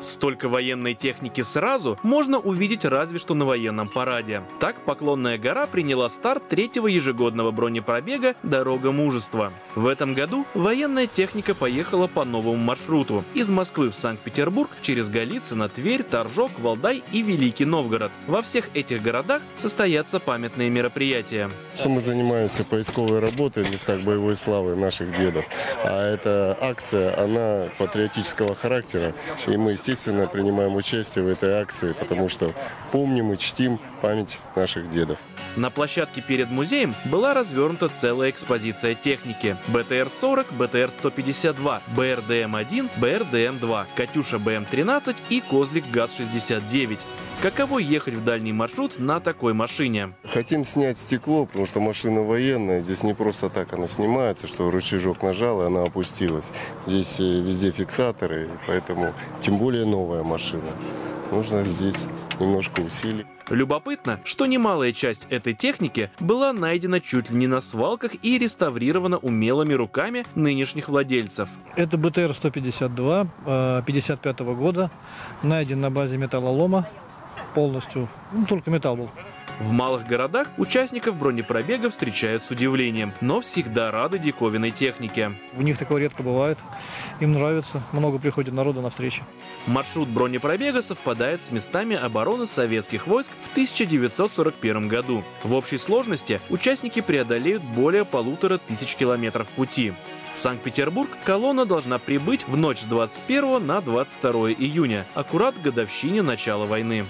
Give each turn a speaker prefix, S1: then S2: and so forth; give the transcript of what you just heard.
S1: Столько военной техники сразу можно увидеть разве что на военном параде. Так Поклонная гора приняла старт третьего ежегодного бронепробега «Дорога мужества». В этом году военная техника поехала по новому маршруту из Москвы в Санкт-Петербург через Голицыно, Тверь, Торжок, Валдай и Великий Новгород. Во всех этих городах состоятся памятные мероприятия.
S2: Что мы занимаемся поисковой работой в местах боевой славы наших дедов. А эта акция, она патриотического характера. И мы, естественно, принимаем участие в этой акции, потому что помним и чтим память наших дедов.
S1: На площадке перед музеем была развернута целая экспозиция техники. БТР-40, БТР-152, БРДМ-1, БРДМ-2, Катюша БМ-13 и Козлик ГАЗ-69. Каково ехать в дальний маршрут на такой машине?
S2: Хотим снять стекло, потому что машина военная. Здесь не просто так она снимается, что рычажок нажал, и она опустилась. Здесь э, везде фиксаторы, поэтому тем более новая машина. Нужно здесь немножко усилий.
S1: Любопытно, что немалая часть этой техники была найдена чуть ли не на свалках и реставрирована умелыми руками нынешних владельцев.
S3: Это БТР-152 55 года, найден на базе металлолома полностью, ну, только металл был.
S1: В малых городах участников бронепробега встречают с удивлением, но всегда рады диковинной технике.
S3: У них такое редко бывает. Им нравится. Много приходит народа на встречи.
S1: Маршрут бронепробега совпадает с местами обороны советских войск в 1941 году. В общей сложности участники преодолеют более полутора тысяч километров пути. В Санкт-Петербург колонна должна прибыть в ночь с 21 на 22 июня, аккурат годовщине начала войны.